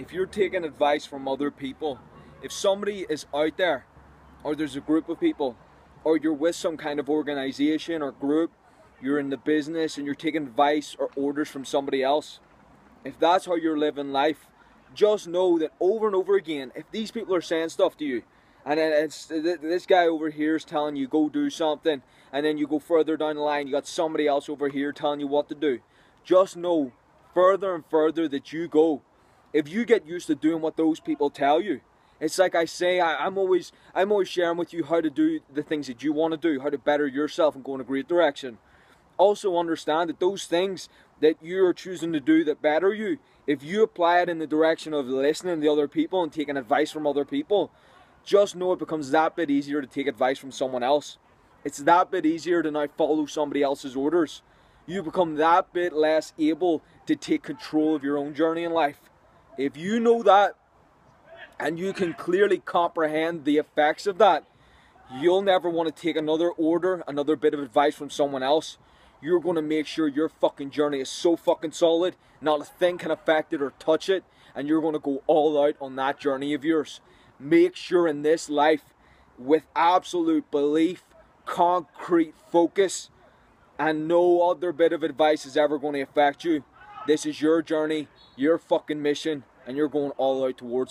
if you're taking advice from other people, if somebody is out there, or there's a group of people, or you're with some kind of organization or group, you're in the business and you're taking advice or orders from somebody else, if that's how you're living life, just know that over and over again, if these people are saying stuff to you, and then it's this guy over here is telling you go do something, and then you go further down the line, you got somebody else over here telling you what to do. Just know further and further that you go, if you get used to doing what those people tell you, it's like I say, I, am always I'm always sharing with you how to do the things that you want to do, how to better yourself and go in a great direction. Also understand that those things that you're choosing to do that better you, if you apply it in the direction of listening to other people and taking advice from other people, just know it becomes that bit easier to take advice from someone else. It's that bit easier to now follow somebody else's orders. You become that bit less able to take control of your own journey in life. If you know that and you can clearly comprehend the effects of that, you'll never want to take another order, another bit of advice from someone else. You're going to make sure your fucking journey is so fucking solid, not a thing can affect it or touch it, and you're going to go all out on that journey of yours. Make sure in this life, with absolute belief, concrete focus, and no other bit of advice is ever going to affect you. This is your journey, your fucking mission, and you're going all out towards it.